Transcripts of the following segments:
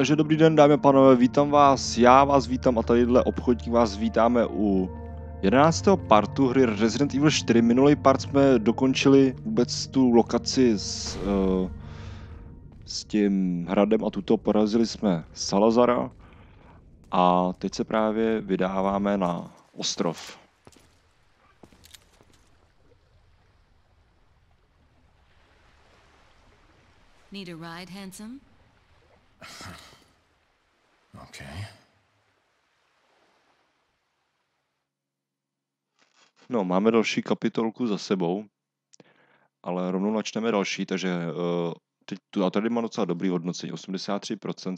Takže dobrý den, dámy a pánové, vítám vás, já vás vítám a tadyhle obchodník vás vítáme u 11. partu hry Resident Evil 4. Minulý part jsme dokončili vůbec tu lokaci s, uh, s tím hradem a tuto porazili jsme Salazara. A teď se právě vydáváme na ostrov. Need a ride, handsome? Okay. No, máme další kapitolku za sebou, ale rovnou načneme další, takže uh, teď tu, a tady mám docela dobrý hodnocení, 83%.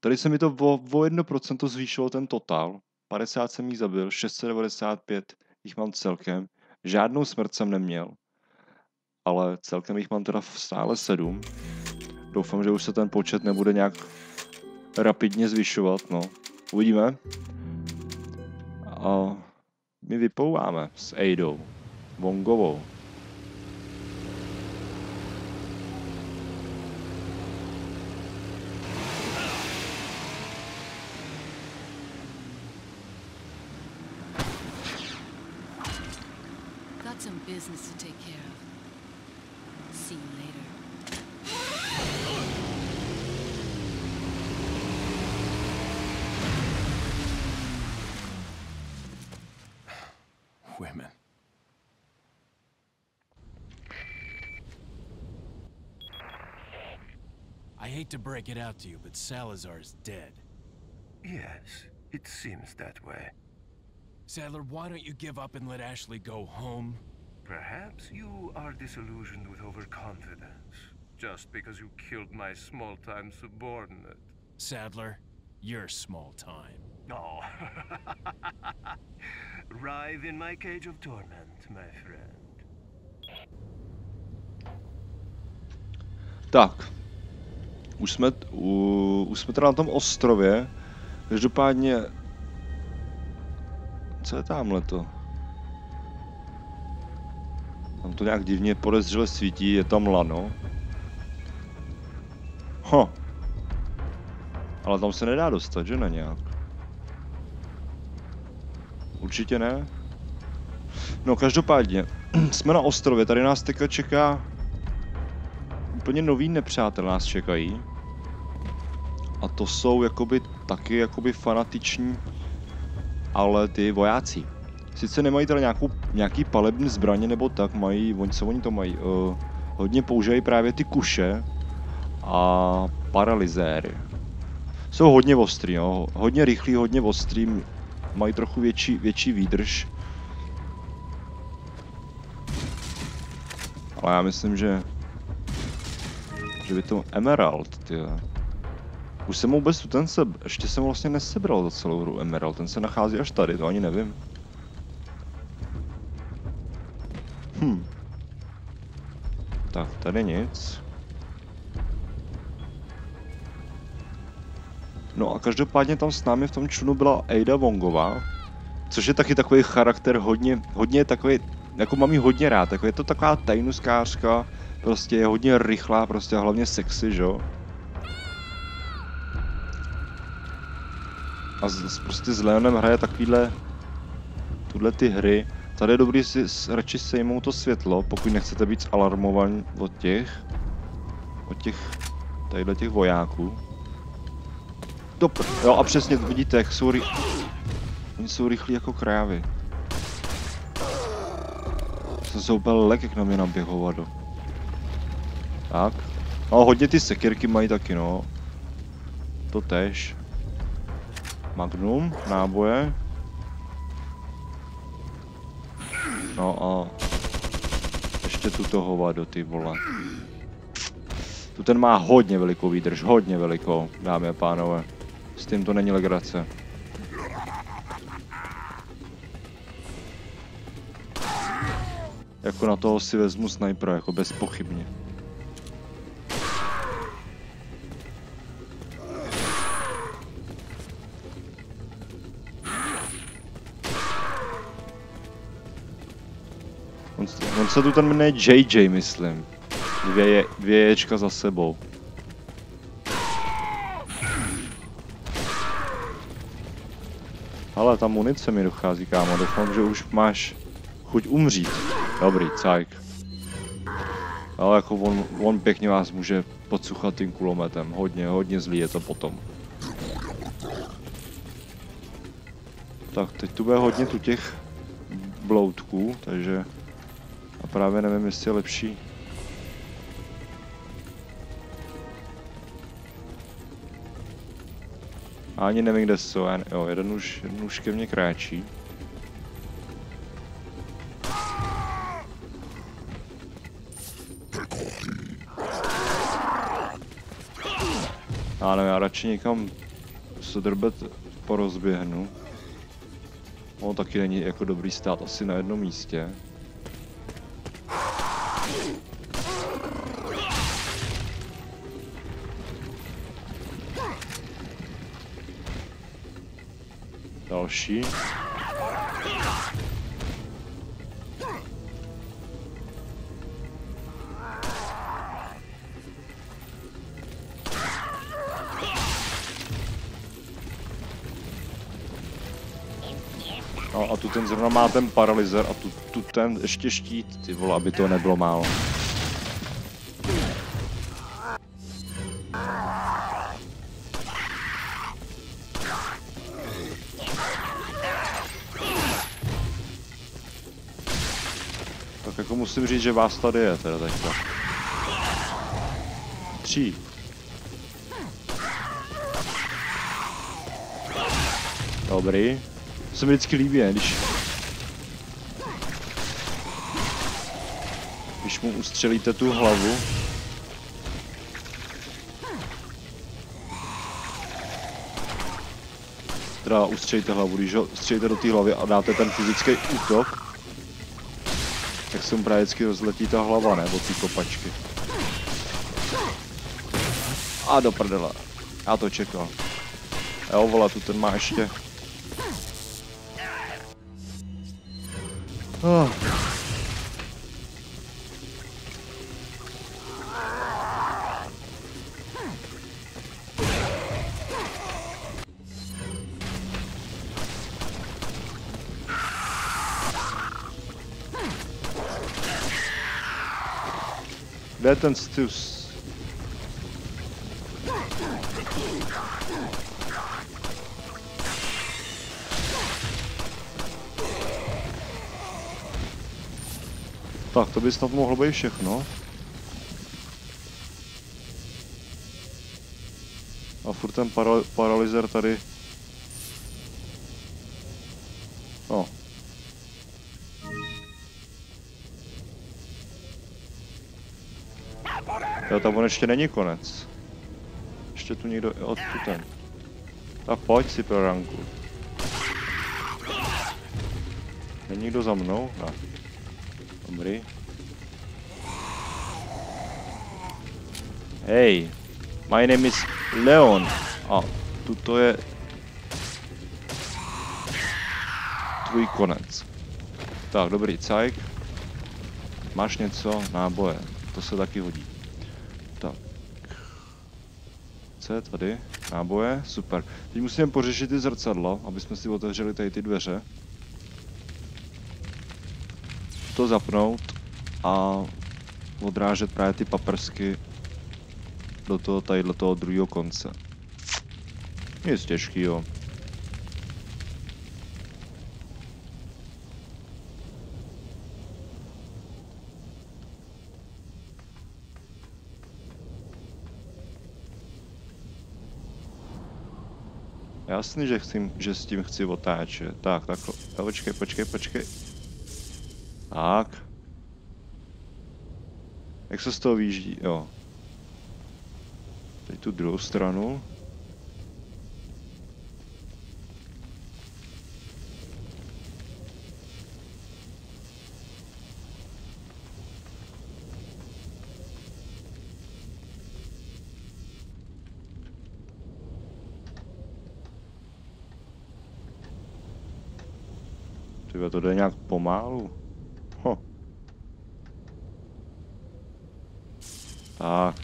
Tady se mi to o, o 1% zvýšilo ten totál, 50 jsem jich zabil, 695 jich mám celkem, žádnou smrt jsem neměl, ale celkem jich mám teda stále 7. Doufám, že už se ten počet nebude nějak rapidně zvyšovat, no. Uvidíme. A my vypouváme s Eidou. Vongovou. Break it out to you, but Salazar is dead. Yes, it seems that way. Sadler, why don't you give up and let Ashley go home? Perhaps you are disillusioned with overconfidence, just because you killed my small-time subordinate. Sadler, you're small time. Oh. Writhe in my cage of torment, my friend. Tak. Už jsme, u, už jsme teda na tom ostrově. Každopádně... Co je tamhle to? Tam to nějak divně podezřele svítí, je tam lano. Ho. Ale tam se nedá dostat, že ne nějak? Určitě ne. No každopádně, jsme na ostrově, tady nás teďka čeká úplně nový nepřátel nás čekají. A to jsou jakoby taky jakoby fanatiční, ale ty vojáci. Sice nemají teda nějakou, nějaký palební zbraně nebo tak, mají, oni, co oni to mají, uh, hodně používají právě ty kuše a paralyzéry. Jsou hodně ostrý, jo, hodně rychlý, hodně ostrý, mají trochu větší, větší výdrž. Ale já myslím, že že by to Emerald, ty. Už jsem vůbec tu ten se, ještě jsem vlastně nesebral za celou hru Emerald, ten se nachází až tady, to ani nevím. Hm. Tak, tady nic. No a každopádně tam s námi v tom člunu byla Ada Wongová, což je taky takový charakter hodně, hodně takový, jako mám ji hodně rád, jako je to taková tajnuskářka, prostě je hodně rychlá, prostě a hlavně sexy, že jo? A z, prostě s Leonem hraje takovýhle, tuhle ty hry. Tady je dobrý si radši sejmout to světlo, pokud nechcete být alarmovaní od těch, od těch, tadyhle těch vojáků. Dopr, jo a přesně, vidíte, jak jsou ry... Oni jsou rychlí jako krávy. Jsem se úplně lek, jak na mě naběh hovado. Tak. No hodně ty sekirky mají taky no. To tež. Magnum, náboje. No a ještě tuto hovado, ty vole. Tu ten má hodně velikou výdrž, hodně velikou, dámy a pánové. S tím to není legrace. Jako na toho si vezmu snipera, jako bezpochybně. se tu ten jmenuje JJ, myslím. Dvě, je, dvě ječka za sebou. Ale ta munice mi dochází, kámo. Doufám, že už máš chuť umřít. Dobrý, cajk. Ale jako on, on pěkně vás může podsuchat tím kulometem. Hodně, hodně zlý je to potom. Tak, teď tu bude hodně tu těch bloutků, takže a právě nevím, jestli je lepší. A ani nevím, kde jsou. Jo, jeden už, jeden už ke mně kráčí. Já nevím, já radši někam se drbet porozběhnu. On taky není jako dobrý stát asi na jednom místě. Další. No a tu ten zrovna má ten paralyzer a tu, tu ten ještě štít, ty vole, aby to nebylo málo. Musím říct, že vás tady je teda teďka. Tří. Dobrý. To se mi vždycky líbí, když... Když mu ustřelíte tu hlavu. Teda ustřelíte hlavu, když ho střelíte do té hlavy a dáte ten fyzický útok, se mu právě vždycky rozletí ta hlava, ne? Od té kopačky. A do prdele. Já to čekal. Jo, vole, tu ten má ještě. Oh. Ten stus? Tak, to by snad mohlo být všechno. A furt ten para paralyzer tady. Tam on ještě není konec. Ještě tu někdo, jo, tu ten. Tak pojď si pro ranku. Není nikdo za mnou? Ne. Dobrý. Hej, my name is Leon. A tuto je tvůj konec. Tak, dobrý, cajk. Máš něco? Náboje. To se taky hodí. Tak. Co je tady? Náboje? Super. Teď musíme pořešit ty zrcadla, aby jsme si otevřeli tady ty dveře to zapnout a odrážet právě ty paprsky do toho tadyhle toho druhého konce. Nic těžkýho. Jasný, že, chci, že s tím chci otáčet. Tak, tak, počkej, počkej, počkej. Tak. Jak se z toho výjíždí? Jo. Teď tu druhou stranu. To jde nějak pomalu. Ho. Tak,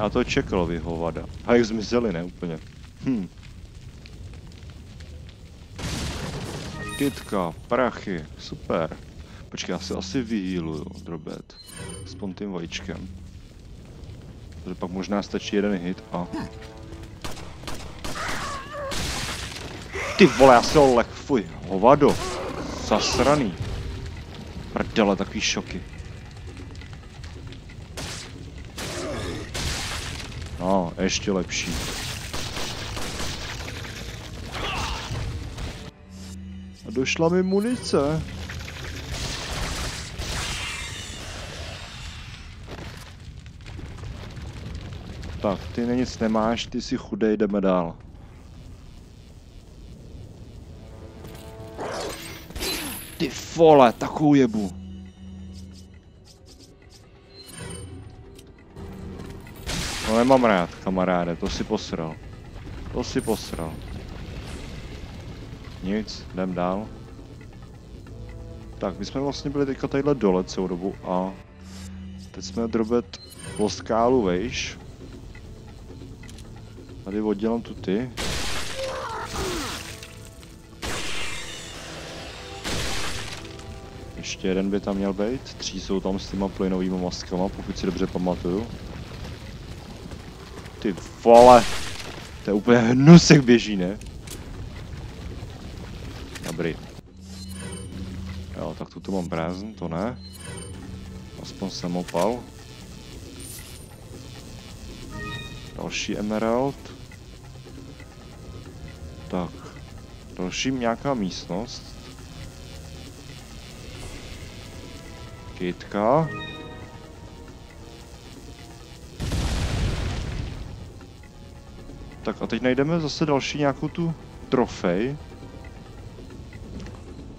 Já to čekal, vy hovada. A jak zmizeli, ne úplně. Hm. Kytka, prachy, super. Počkej, já se asi vyhýluju, drobet. Aspoň tím vajíčkem. Protože pak možná stačí jeden hit a... Ty vole, já se ho lek, fuj, hovado. Zasraný. Prdele, takový šoky. No, ještě lepší. A došla mi munice. Tak, ty na nic nemáš, ty si chudej, jdeme dál. Ty vole, takovou jebu. Nemám rád, kamaráde, to si posral. To si posral. Nic, jdem dál. Tak, my jsme vlastně byli teďka tadyhle dole celou dobu a teď jsme drobet po skálu vejš. Tady oddělám tu ty. Ještě jeden by tam měl být. Tři jsou tam s těma plynovými maskama, pokud si dobře pamatuju. Ty vole! To je úplně hnusek běží, ne? Dobrý. Jo, tak tu mám prázdn, to ne. Aspoň jsem opal. Další emerald. Tak. Další nějaká místnost. Kytka. Tak a teď najdeme zase další nějakou tu trofej.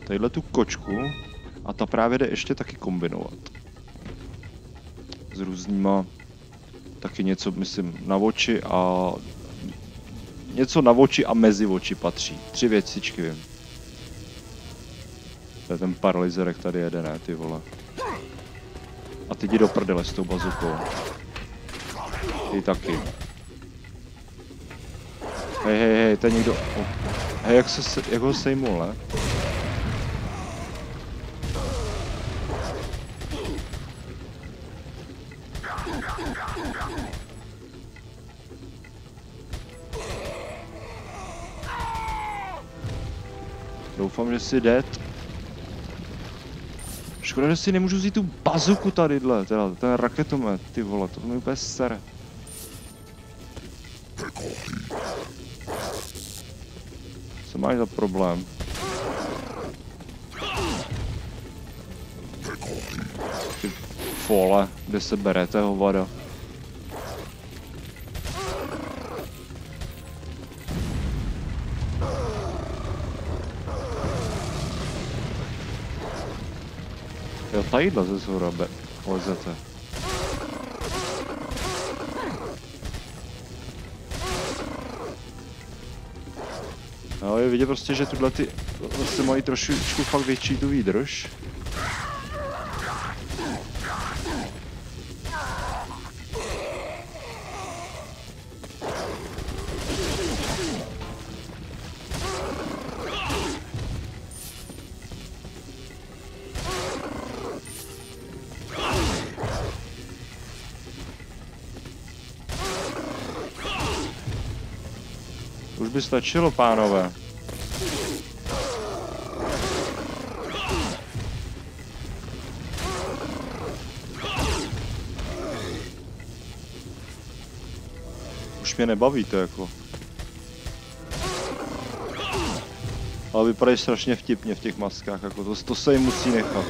Tadyhle tu kočku. A ta právě jde ještě taky kombinovat. S různýma taky něco, myslím, na oči a něco na oči a mezi oči patří. Tři věcičky vím. To je ten paralyzerek tady jede, ne, ty vole. A ty jdi do prdele s tou bazukou. Ty taky. Hej, hej, hej, to je někdo... Oh. Hej, jak, se, jak ho sejmul, ne? Doufám, že jsi dead. Škoda, že si nemůžu vzít tu bazuku tadyhle, teda ten raketomet, ty vole, to mi úplně sere. Máš za problém? Ty vole, kde se berete, hovado? Jo, tadyhle ze zhora lezete. Jo, je vidět prostě, že tuhle ty vlastně mají trošičku fakt větší tu výdrž. Stačilo, pánové. Už mě nebaví to jako. Ale vypadají strašně vtipně v těch maskách, jako to, to se jim musí nechat.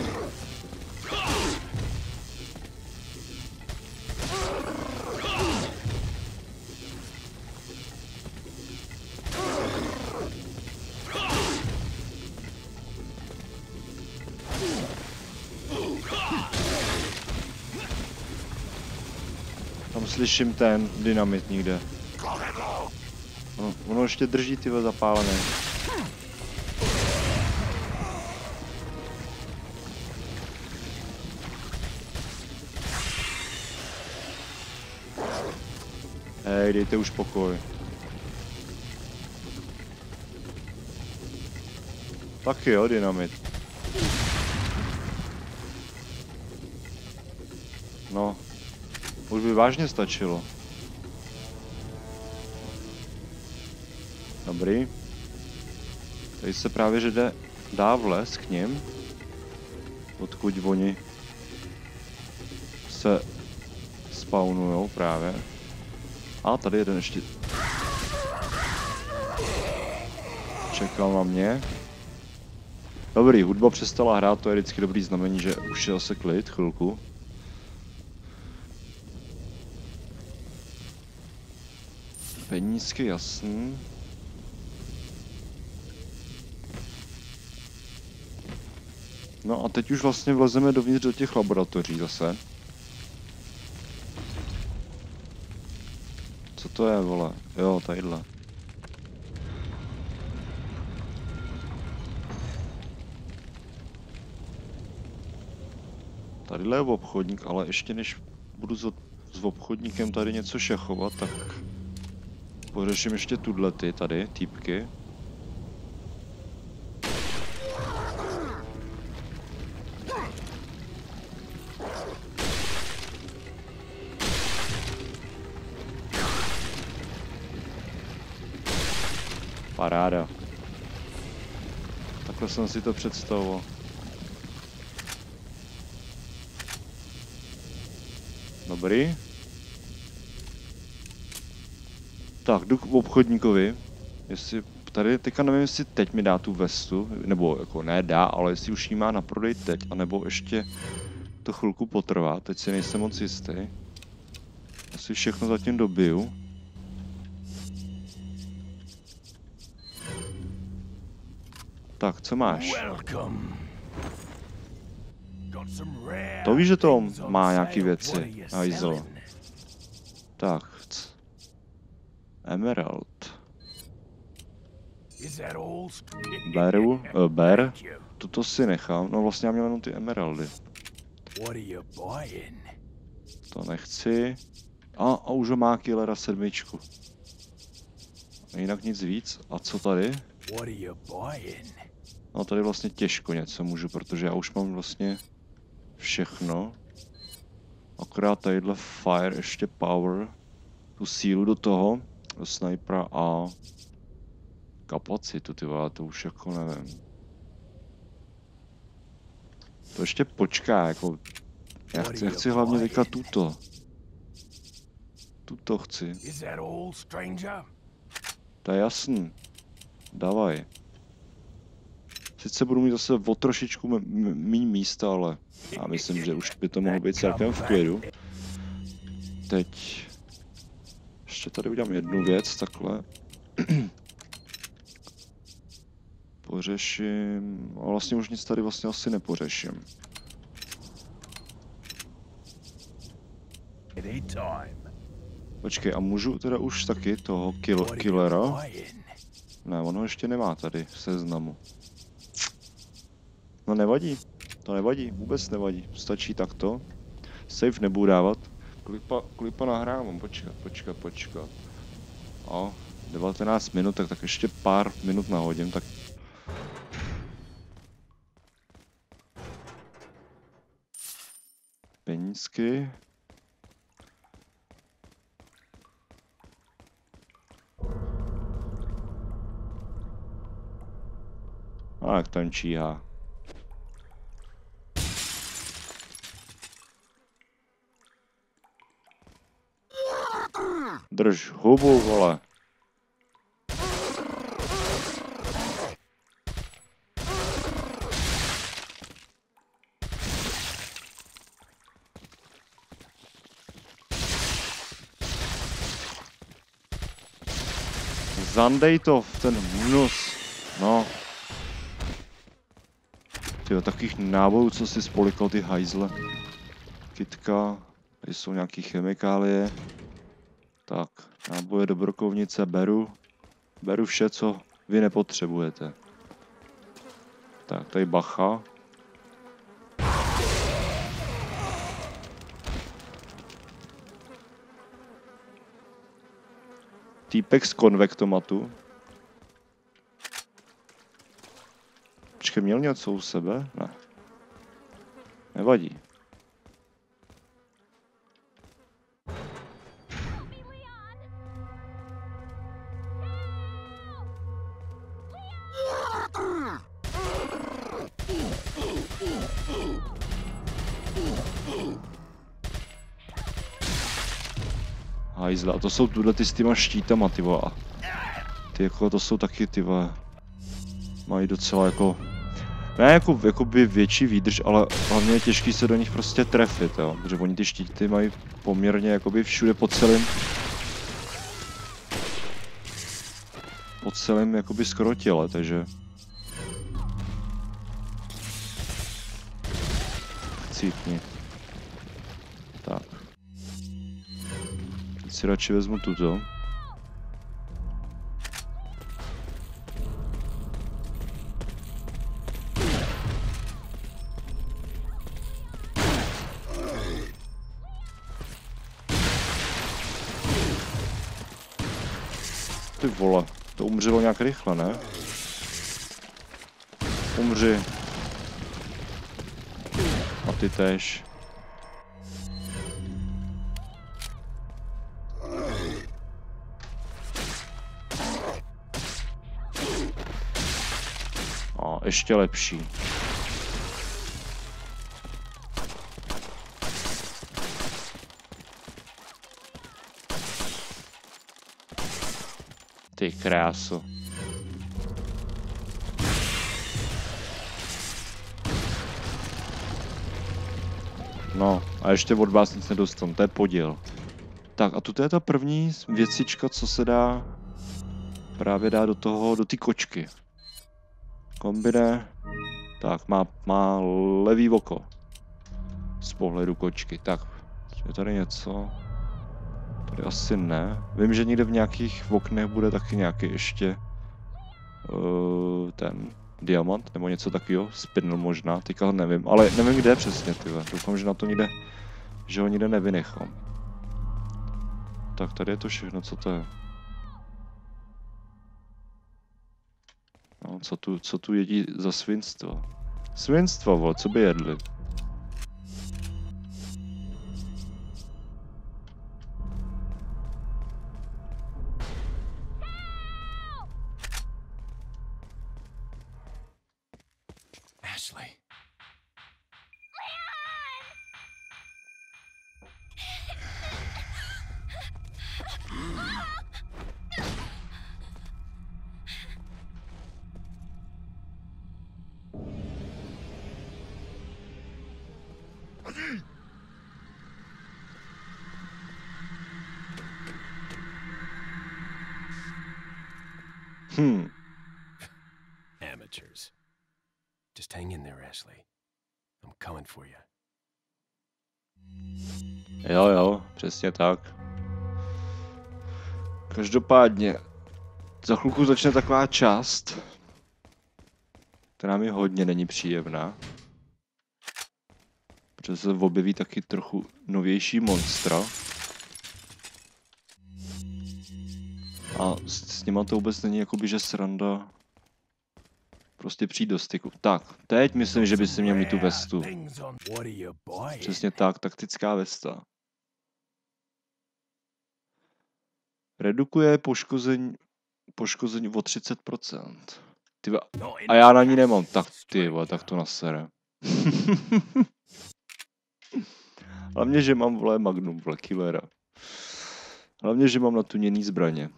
Slyším ten dynamit někde. Ono, ono ještě drží ty zapálené. Hej, dejte už pokoj. Taky jo, dynamit. Vážně stačilo. Dobrý. Tady se právě, že jde, dá vles k ním. Odkud oni se spawnujou právě. A tady jeden ještě čekal na mě. Dobrý, hudba přestala hrát, to je vždycky dobrý znamení, že už je zase klid, chvilku. Penízky, jasný. No a teď už vlastně vlezeme dovnitř do těch laboratoří zase. Co to je, vole? Jo, tadyhle. Tadyhle je obchodník, ale ještě než budu s obchodníkem tady něco šachovat, tak pořeším ještě tuhle ty tady, týpky. Paráda. Takhle jsem si to představoval. Dobrý. Tak, jdu k obchodníkovi. Jestli tady, teďka nevím, jestli teď mi dá tu vestu, nebo jako ne dá, ale jestli už ji má na prodej teď, anebo ještě to chvilku potrvá, teď si nejsem moc jistý. Asi všechno zatím dobiju. Tak, co máš? To víš, že to má nějaký věci, hajzl. Tak, Emerald. Beru, uh, ber. Tuto si nechám, no vlastně já měl jenom ty emeraldy. To nechci. A, a už ho má Killera sedmičku. A jinak nic víc. A co tady? No tady vlastně těžko něco můžu, protože já už mám vlastně všechno. Akorát tadyhle fire, ještě power. Tu sílu do toho, do snipera a kapacitu, ty vole, to už jako nevím. To ještě počká, jako já chci, já chci hlavně teďka tuto. Tuto chci. To je jasný. Davaj. Sice budu mít zase o trošičku méně místa, ale já myslím, že už by to mohlo být celkem v klidu. Teď ještě tady udělám jednu věc, takhle. Pořeším, a vlastně už nic tady vlastně asi nepořeším. Počkej, a můžu teda už taky toho kill, killera? Ne, on ho ještě nemá tady v seznamu. No nevadí, to nevadí, vůbec nevadí, stačí takto. Save nebudu dávat. Klipa, klipa nahrávám, počkat, počkat, počkat. O, 19 minut, tak, tak ještě pár minut nahodím, tak... Penízky. A jak tam číhá. Drž hubu, vole. Zandej to v ten hnus. No. Tyjo, takových nábojů, co si spolikal ty hajzle. Kitka, tady jsou nějaký chemikálie. Náboje do brokovnice beru. Beru vše, co vy nepotřebujete. Tak, tady bacha. Týpek z konvektomatu. Počkej, měl něco u sebe? Ne. Nevadí. Hajzla, a to jsou tuhle ty s těma štítama, ty vole. Ty jako, to jsou taky, ty vole. Mají docela jako... Ne jako, jakoby větší výdrž, ale hlavně je těžký se do nich prostě trefit, jo. Protože oni ty štíty mají poměrně jakoby všude po celém... Po celém jakoby skoro těle, takže... Cítni. Si radši vezmu tuto. Ty vole, to umřelo nějak rychle, ne? Umři. A ty tež. Ještě lepší. Ty kráso. No, a ještě od vás nic nedostanu, to je podíl. Tak a tuto je ta první věcička, co se dá právě dá do toho, do ty kočky. Kombine. Tak, má, má levý oko. Z pohledu kočky. Tak, je tady něco? Tady asi ne. Vím, že někde v nějakých oknech bude taky nějaký ještě uh, ten diamant nebo něco takového. Spinel možná, teďka nevím, ale nevím kde přesně, ty. Doufám, že na to nikde, že ho nikde nevynechám. Tak tady je to všechno, co to je. No, co tu, co tu jedí za svinstvo? Svinstvo, vo, co by jedli? Jo jo, přesně tak. Každopádně, za chvilku začne taková část, která mi hodně není příjemná. Protože se objeví taky trochu novější monstra. A s, s nima to vůbec není jakoby, že sranda prostě přijít do styku. Tak, teď myslím, že by si měl mít tu vestu. Přesně tak, taktická vesta. Redukuje poškození, poškození o 30%. Ty, va- No, a já na ní nemám, tak ty vole, tak to nasere. Hlavně, že mám vole Magnum, vole Killera. Hlavně, že mám natuněný zbraně.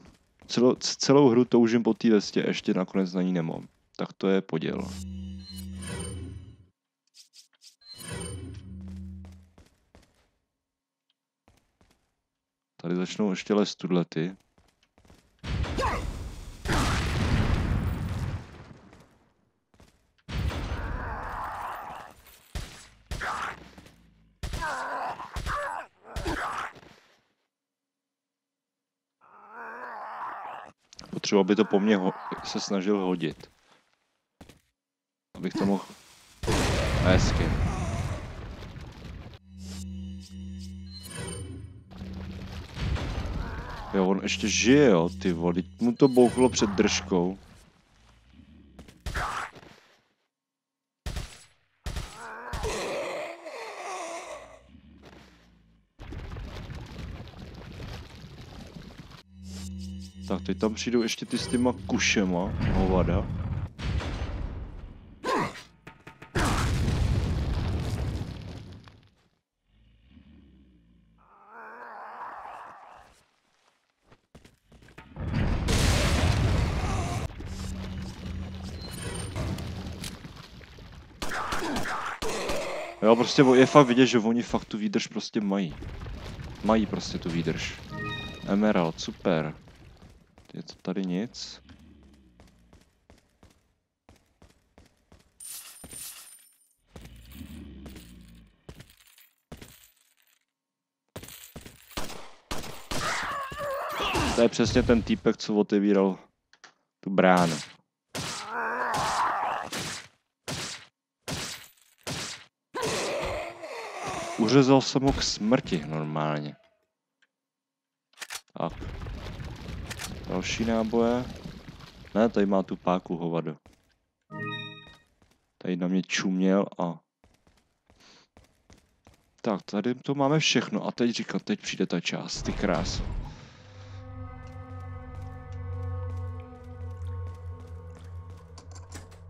Celou, celou hru toužím po té vestě, ještě nakonec na ní nemám. Tak to je poděl. Tady začnou ještě les tudlety. Potřeba, aby to po mně se snažil hodit. Abych to mohl... Hezky. Jo, on ještě žije, jo, ty teď mu to bouchlo před držkou. Tak teď tam přijdou ještě ty s těma kušema, hovada. Prostě je fakt vidět, že oni fakt tu výdrž prostě mají. Mají prostě tu výdrž. Emerald, super. Je to tady nic? To je přesně ten týpek, co otevíral tu bránu. Uřezal jsem ho k smrti normálně. Tak. Další náboje. Ne, tady má tu páku hovado. Tady na mě čuměl a... Tak, tady to máme všechno a teď říkám, teď přijde ta část, ty krás.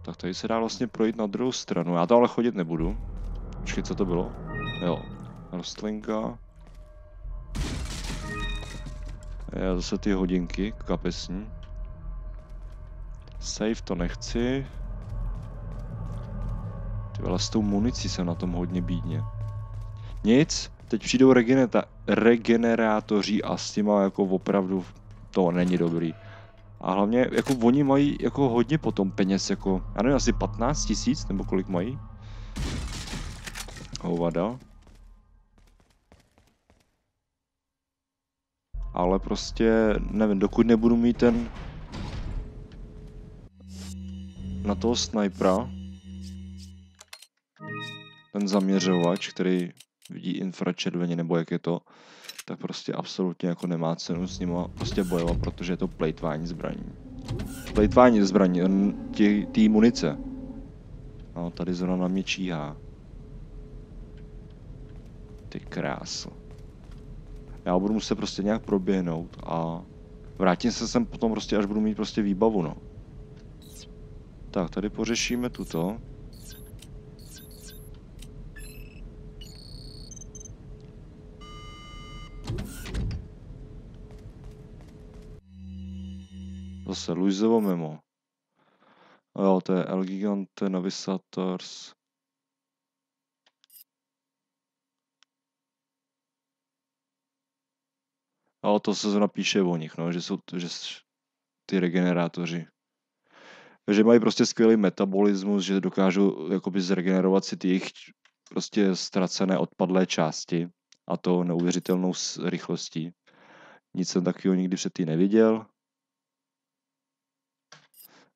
Tak tady se dá vlastně projít na druhou stranu, já to ale chodit nebudu. Počkej, co to bylo? Jo, rostlinka. Je zase ty hodinky kapesní. Save to nechci. Ty vole, s tou municí jsem na tom hodně bídně. Nic, teď přijdou regeneta- regenerátoři a s těma jako opravdu to není dobrý. A hlavně jako oni mají jako hodně potom peněz, jako, já nevím, asi 15 tisíc nebo kolik mají. Hovada. Ale prostě, nevím, dokud nebudu mít ten na toho snipera, ten zaměřovač, který vidí infračerveně nebo jak je to, tak prostě absolutně jako nemá cenu s ním prostě bojovat, protože je to plejtvání zbraní. Plejtvání zbraní, té munice. No, tady zrovna na mě číhá. Ty krásu. Já budu muset prostě nějak proběhnout a vrátím se sem potom prostě, až budu mít prostě výbavu, no. Tak, tady pořešíme tuto. Zase Luizovo memo. Jo, to je El Gigante Navisators. Ale to se napíše o nich, no, že jsou že ty regenerátoři. Že mají prostě skvělý metabolismus, že dokážou jakoby zregenerovat si ty jejich prostě ztracené odpadlé části a to neuvěřitelnou rychlostí. Nic jsem takového nikdy předtím neviděl.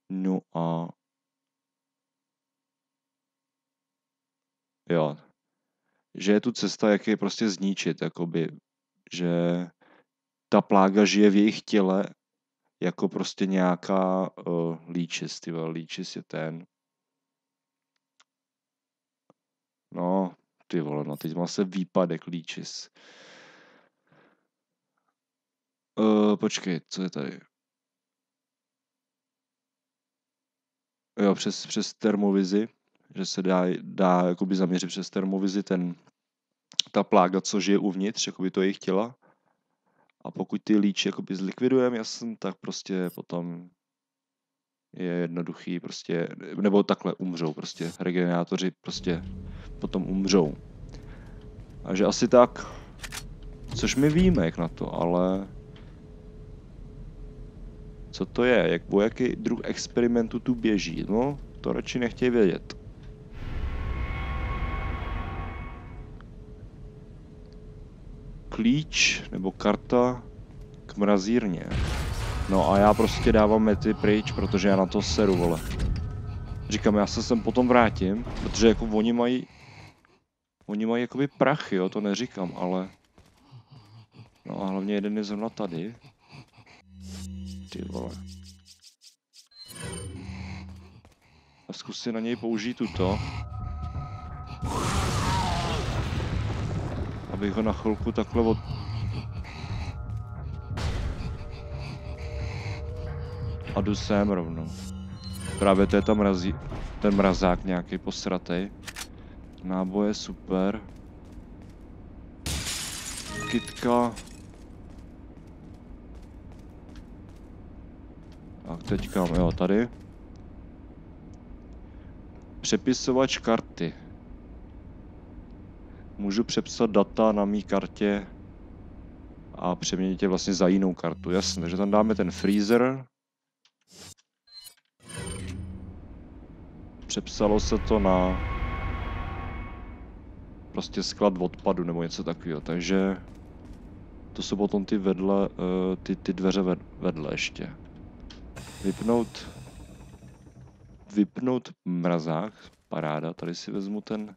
No a jo, že je tu cesta, jak je prostě zničit, jakoby, že ta plága žije v jejich těle jako prostě nějaká uh, líčis, ty vole, líčis je ten. No, ty vole, no teď má se výpadek líčis. Uh, počkej, co je tady? Jo, přes, přes termovizi, že se dá, dá jakoby zaměřit přes termovizi ten, ta plága, co žije uvnitř, jakoby to jejich těla. A pokud ty líči jakoby zlikvidujeme, jasn, tak prostě potom je jednoduchý prostě, nebo takhle umřou prostě, regenerátoři prostě potom umřou. Takže asi tak, což my víme jak na to, ale co to je, jak, jaký druh experimentu tu běží, no, to radši nechtějí vědět. Klíč nebo karta k mrazírně. No a já prostě dávám mety pryč, protože já na to seru, vole. Říkám, já se sem potom vrátím, protože jako oni mají... Oni mají jakoby prachy, jo, to neříkám, ale... No a hlavně jeden je zrovna tady. Ty vole. A zkus si na něj použít tuto. Abych ho na chvilku takhle od... A jdu sem rovnou. Právě to je tam mrazí, ten mrazák nějaký posratej. Náboje super. Kitka. Tak teďka, jo, tady. Přepisovač karty. Můžu přepsat data na mý kartě a přeměnit je vlastně za jinou kartu, jasně. Takže tam dáme ten freezer. Přepsalo se to na prostě sklad odpadu nebo něco takového, takže to jsou potom ty vedle, eh, ty, ty dveře ved- vedle ještě. Vypnout, vypnout mrazák, paráda, tady si vezmu ten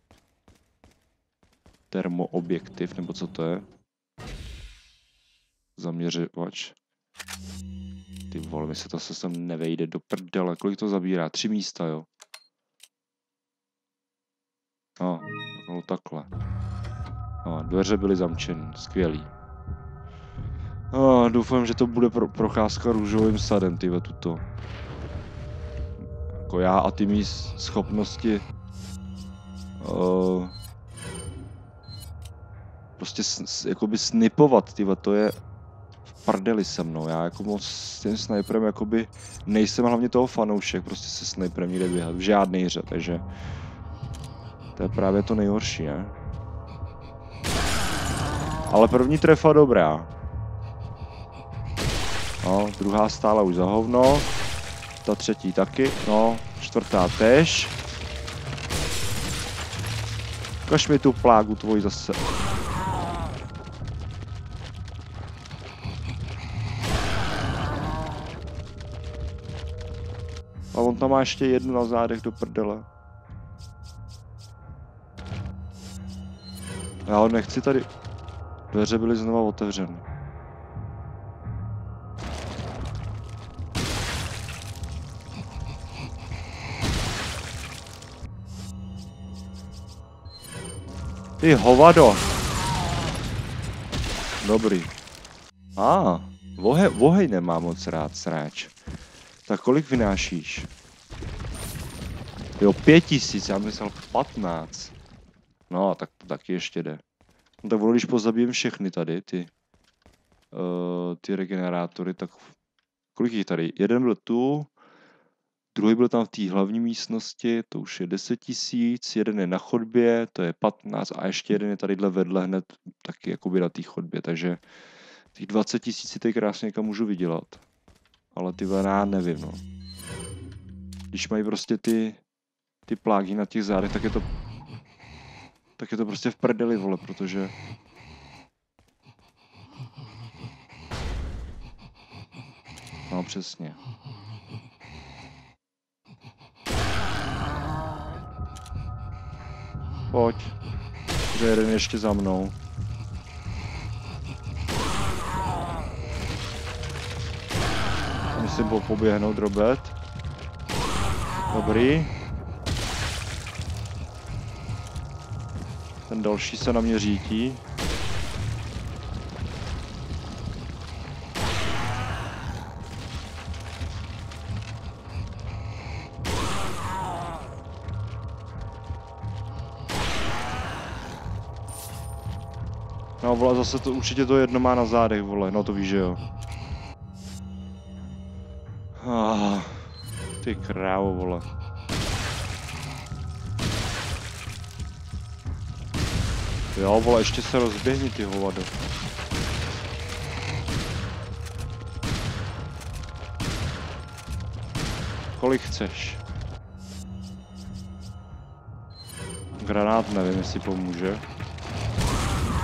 termoobjektiv, nebo co to je? Zaměřovač. Ty vole, mi se to se sem nevejde do prdele, kolik to zabírá? Tři místa, jo? No, no takhle. No, dveře byly zamčeny, skvělý. No, doufám, že to bude pro, procházka růžovým sadem, ty tuto. Jako já a ty mý schopnosti uh, prostě jakoby snipovat, ty to je v prdeli se mnou. Já jako moc s tím sniperem jakoby nejsem hlavně toho fanoušek, prostě se sniperem nikde běhat v žádné hře, takže to je právě to nejhorší, ne? Ale první trefa dobrá. No, druhá stála už za hovno. Ta třetí taky, no, čtvrtá tež. Kaž mi tu plágu tvoji zase. Má ještě jednu na zádech do prdele. Já ho nechci tady. Dveře byly znova otevřeny. Ty hovado. Dobrý. A, ah, vohe, vohej nemá moc rád sráč. Tak kolik vynášíš? Jo, pět tisíc, já myslel patnáct. No, tak to taky ještě jde. No tak ono, když pozabijem všechny tady, ty, uh, ty regenerátory, tak kolik jich tady? Jeden byl tu, druhý byl tam v té hlavní místnosti, to už je 10 tisíc, jeden je na chodbě, to je 15 a ještě jeden je tadyhle vedle hned taky jakoby na té chodbě, takže těch 20 tisíc si tady krásně někam můžu vydělat. Ale ty já nevím, no. Když mají prostě ty, ty plágy na těch zádech, tak je to tak je to prostě v prdeli, vole, protože... No, přesně. Pojď. Že jeden ještě za mnou. Musím po- poběhnout, Robert. Dobrý. Ten další se na mě řítí. No vole, zase to určitě to jedno má na zádech, vole, no to víš, že jo. Ah, ty krávo, vole. Jo, vole, ještě se rozběhni, ty hovado. Kolik chceš? Granát nevím, jestli pomůže.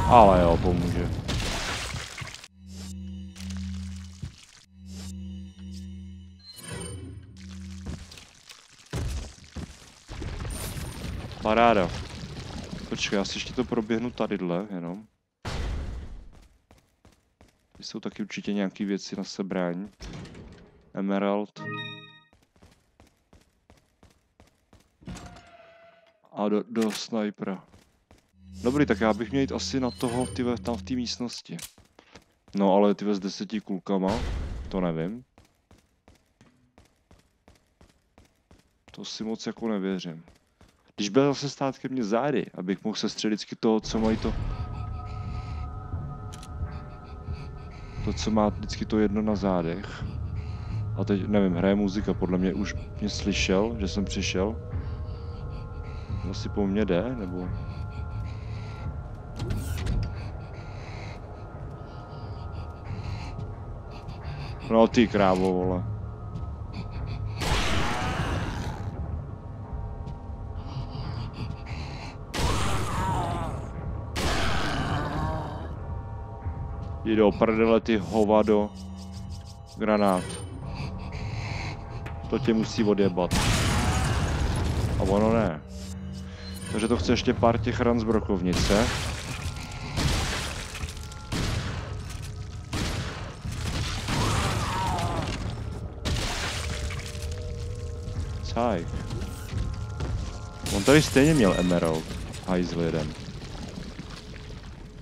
Ale jo, pomůže. Paráda. Počkej, já si ještě to proběhnu tadyhle, jenom. Jsou taky určitě nějaké věci na sebrání. Emerald. A do, do snipera. Dobrý, tak já bych měl jít asi na toho, ty tam v té místnosti. No ale ty s deseti kulkama, to nevím. To si moc jako nevěřím. Když byl zase stát ke mně zády, abych mohl se vždycky toho, co mají to... To, co má vždycky to jedno na zádech. A teď, nevím, hraje muzika, podle mě už mě slyšel, že jsem přišel. Asi po mně jde, nebo... No ty krávo, vole. Jdi do prdele ty hovado. Granát. To tě musí odjebat. A ono ne. Takže to chce ještě pár těch ran z brokovnice. Cajk. On tady stejně měl Emerald. Hajzl jeden.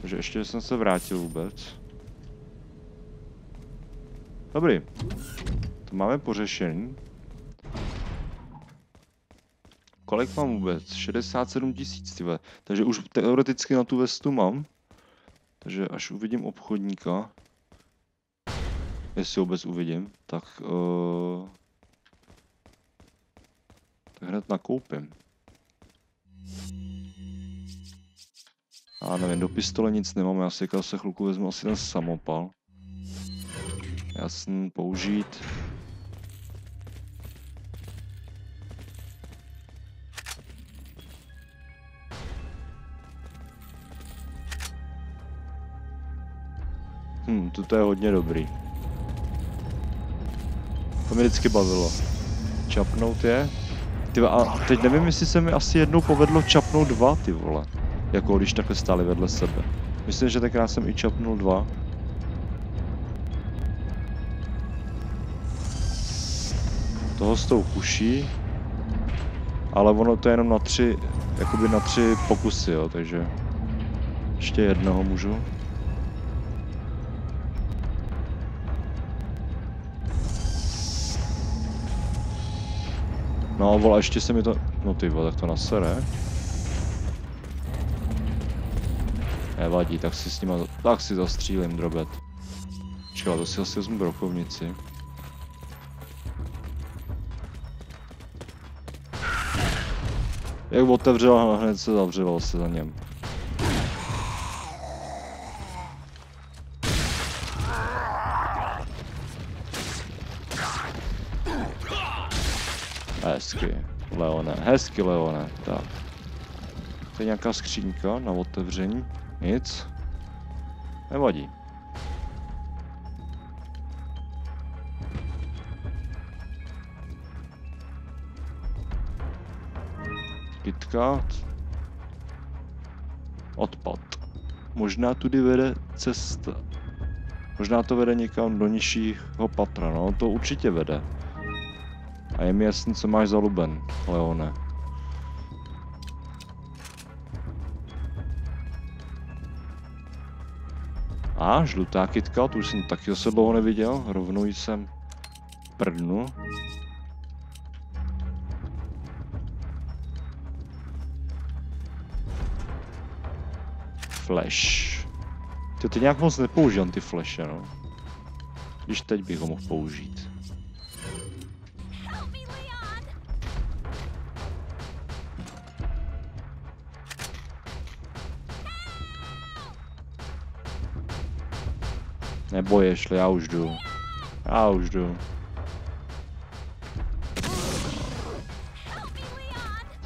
Takže ještě jsem se vrátil vůbec. Dobrý. To máme pořešení. Kolik mám vůbec? 67 tisíc, tyhle. Takže už teoreticky na tu vestu mám. Takže až uvidím obchodníka, jestli vůbec uvidím, tak, uh, tak hned nakoupím. Já nevím, do pistole nic nemám, já si se chluku vezmu asi ten samopal. Jasný, použít. Hm, to je hodně dobrý. To mě vždycky bavilo. Čapnout je. Ty, a teď nevím, jestli se mi asi jednou povedlo čapnout dva, ty vole. Jako když takhle stáli vedle sebe. Myslím, že tenkrát jsem i čapnul dva. Toho s tou kuší. Ale ono to je jenom na tři, jakoby na tři pokusy, jo, takže ještě jednoho můžu. No vole, ještě se mi to... No ty vole, tak to nasere. Nevadí, tak si s nima... Tak si zastřílím drobet. Čekaj, to si asi vezmu brokovnici. Jak otevřel, hned se zavřel se za něm. Hezky, Leone, hezky Leone, tak. To je nějaká skřínka na otevření, nic. Nevadí. KitKat. Odpad. Možná tudy vede cesta. Možná to vede někam do nižšího patra, no to určitě vede. A je mi jasný, co máš za luben, Leone. A, žlutá kytka, tu už jsem taky zase dlouho neviděl, rovnou jsem prdnu. Flash. Ty to nějak moc nepoužívám ty flashe, no. Když teď bych ho mohl použít. Neboješ, já už jdu. Já už jdu.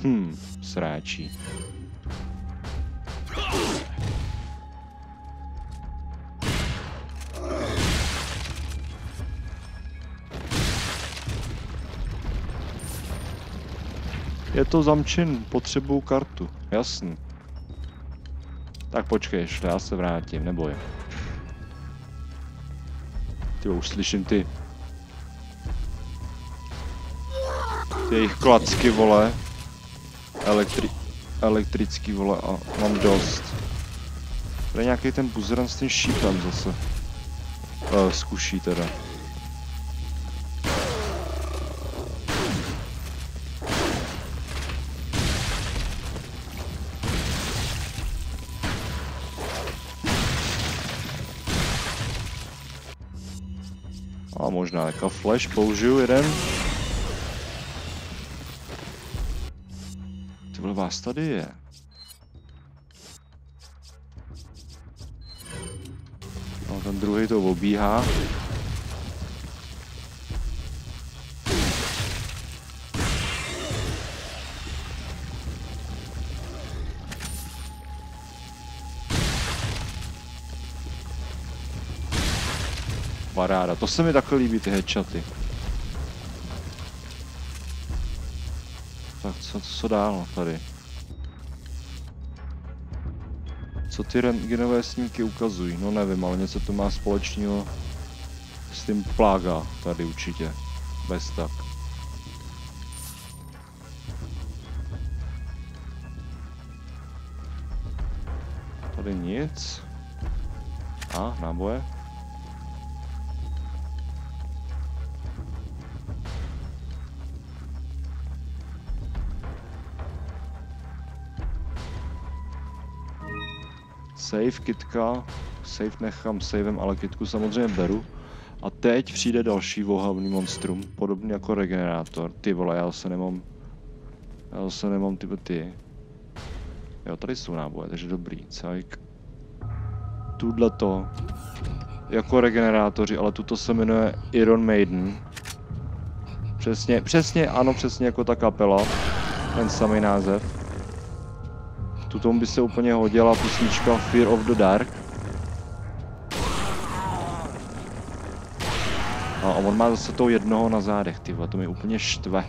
Hm, sráčí. To zamčen, potřebuju kartu, jasný. Tak počkej, já se vrátím, neboj. Ty už slyším ty... Ty jejich klacky, vole. Elektri... Elektrický, vole, a mám dost. Tady nějaký ten buzeran s tím šípem zase. Uh, zkuší teda. A možná jako flash použiju jeden. Ty vole, vás tady je. No, ten druhý to obíhá. Paráda, to se mi takhle líbí, ty headshoty. Tak co, co dál tady? Co ty rentgenové snímky ukazují? No nevím, ale něco to má společného s tím plága tady určitě. Bez tak. Tady nic. A, náboje. Save, kitka. Save nechám savem, ale kitku samozřejmě beru. A teď přijde další vohavný monstrum, podobný jako regenerátor. Ty vole, já se nemám... Já se nemám ty ty. Jo, tady jsou náboje, takže dobrý, cajk. Tuhle to. Jako regenerátoři, ale tuto se jmenuje Iron Maiden. Přesně, přesně, ano, přesně jako ta kapela. Ten samý název. Tu by se úplně hodila písnička Fear of the Dark. A on má zase toho jednoho na zádech, ty to mi úplně štve.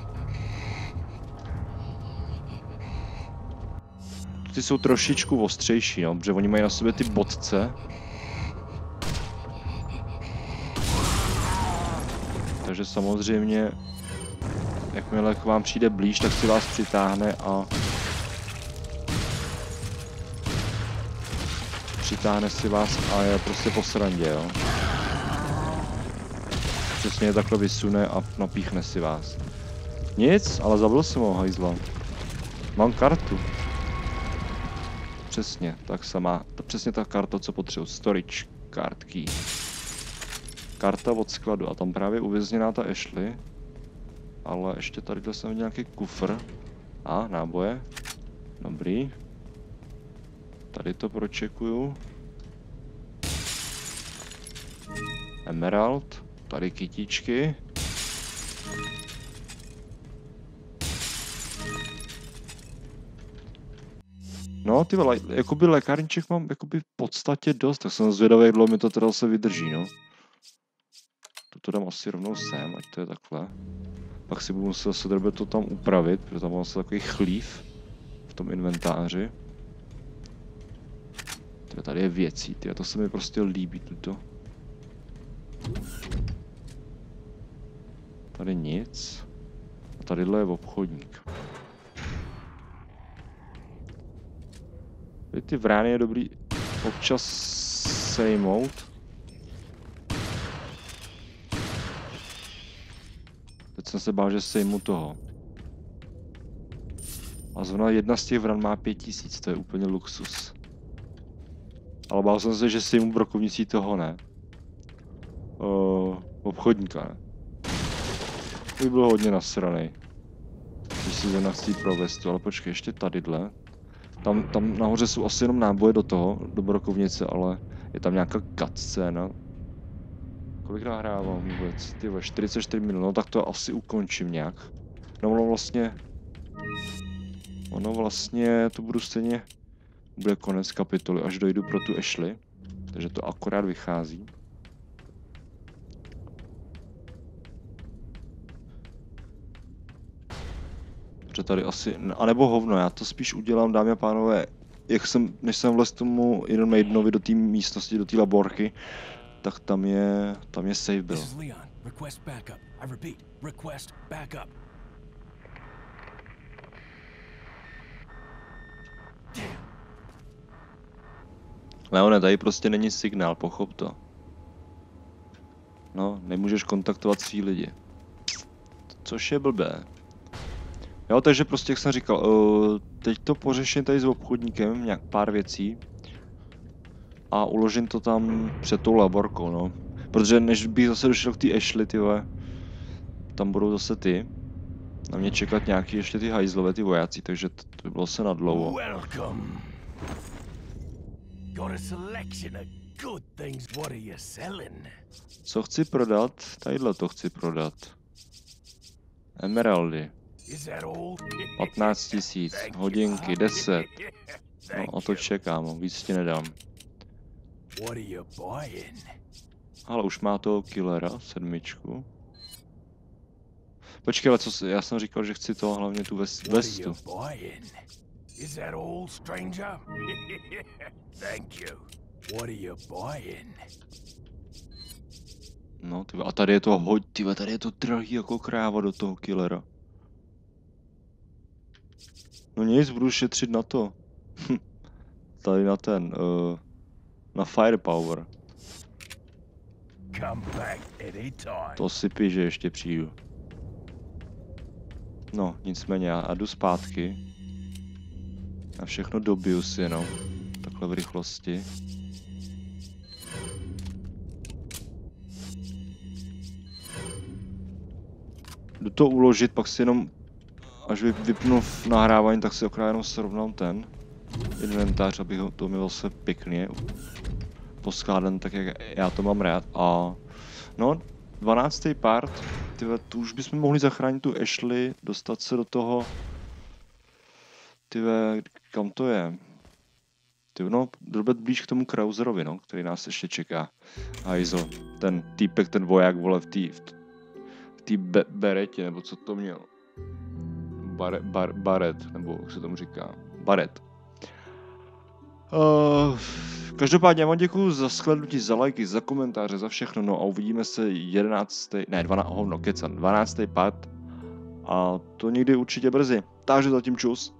Ty jsou trošičku ostřejší, no, protože oni mají na sobě ty bodce. Takže samozřejmě, jakmile k vám přijde blíž, tak si vás přitáhne a přitáhne si vás a je prostě po srandě, jo. Přesně je takhle vysune a napíchne si vás. Nic, ale zabil jsem ho, hajzla. Mám kartu. Přesně, tak sama, to přesně ta karta, co potřebuji. Storage card key. Karta od skladu a tam právě uvězněná ta Ashley. Ale ještě tady jsem nějaký kufr. A, náboje. Dobrý. Tady to pročekuju. Emerald. Tady kytičky. No, ty vole, jakoby lékárniček mám jakoby v podstatě dost, tak jsem zvědavý, jak dlouho mi to teda se vydrží, no. Toto dám asi rovnou sem, ať to je takhle. Pak si budu muset zase to tam upravit, protože tam mám asi takový chlív v tom inventáři. Tyjo, tady je věcí, tyjo, to se mi prostě líbí, tuto. Tady nic. A tadyhle je obchodník. Tady ty vrány je dobrý občas sejmout. Teď jsem se bál, že sejmu toho. A zrovna jedna z těch vran má pět tisíc, to je úplně luxus. Ale bál jsem se, že si mu brokovnicí toho ne. Uh, obchodníka ne. By byl hodně nasranej. Když si to chci provést, ale počkej, ještě tadyhle. Tam, tam nahoře jsou asi jenom náboje do toho, do brokovnice, ale je tam nějaká cutscéna. Kolik nahrávám vůbec? Ty 44 minut, no tak to asi ukončím nějak. No ono vlastně... Ono vlastně, to budu stejně bude konec kapitoly, až dojdu pro tu Ashley. Takže to akorát vychází. Protože tady asi, anebo hovno, já to spíš udělám, dámy a pánové, jak jsem, než jsem vlez tomu Iron Maidenovi do té místnosti, do té laborky, tak tam je, tam je safe byl. Leone, tady prostě není signál, pochop to. No, nemůžeš kontaktovat svý lidi. Což je blbé. Jo, takže prostě, jak jsem říkal, uh, teď to pořeším tady s obchodníkem, nějak pár věcí. A uložím to tam před tou laborkou, no. Protože než bych zase došel k té Ashley, ty vole, tam budou zase ty. Na mě čekat nějaký ještě ty hajzlové, ty vojáci, takže to, to by bylo se na dlouho. Welcome. Got a selection of good things. What are you selling? Co chci prodat? Tadyhle to chci prodat. Emeraldy. Is that all? 15 tisíc. Hodinky, 10. No o to čekám, víc ti nedám. Ale už má toho killera, sedmičku. Počkej, ale co, já jsem říkal, že chci to hlavně tu ves, What are vestu. Is that all, stranger? Thank you. What are you buying? No, ty, a tady je to hoď, ty, tady je to drahý jako kráva do toho killera. No nic, budu šetřit na to. tady na ten, uh, na firepower. To si pí, že ještě přijdu. No, nicméně já jdu zpátky. A všechno dobiju si jenom. Takhle v rychlosti. Jdu to uložit, pak si jenom, až vy, vypnu v nahrávání, tak si okrát jenom srovnám ten inventář, aby ho- to mělo se pěkně poskládan tak, jak já to mám rád. A no, 12. part, tyhle, tu už bychom mohli zachránit tu Ashley, dostat se do toho, tyhle, kam to je? Ty, no, drobet blíž k tomu Krauserovi, no, který nás ještě čeká. Hajzo, ten týpek, ten voják, vole, v té v t- v té be, beretě, nebo co to měl? Bar, bar, baret, nebo jak se tomu říká? Baret. Uh, každopádně vám děkuji za shlednutí, za lajky, za komentáře, za všechno, no a uvidíme se 11. ne 12. hovno, kecan, 12. part a to někdy určitě brzy. Takže zatím čus.